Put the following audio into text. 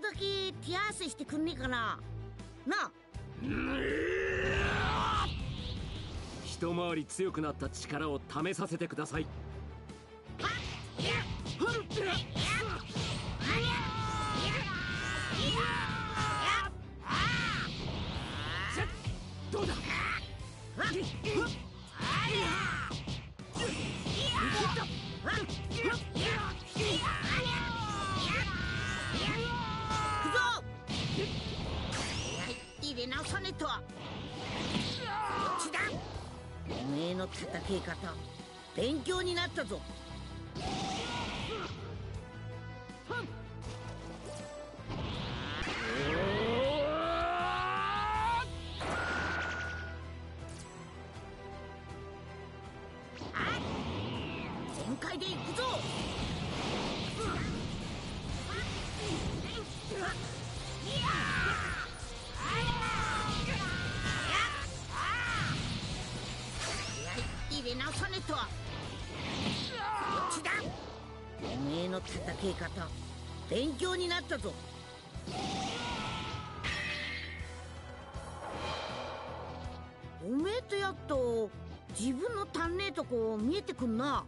だけ手合わせしてくんねえかな。なあ。一回り強くなった力を試させてください。どうだ入れ直さねえとこっちだおめえの戦い方勉強になったぞ。全開で行くぞ。入れ直さねえとこっちだ。おめえの戦い方勉強になったぞ。おめえとやっと自分の足んねえとこ見えてくんな。